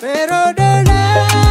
Pero de nada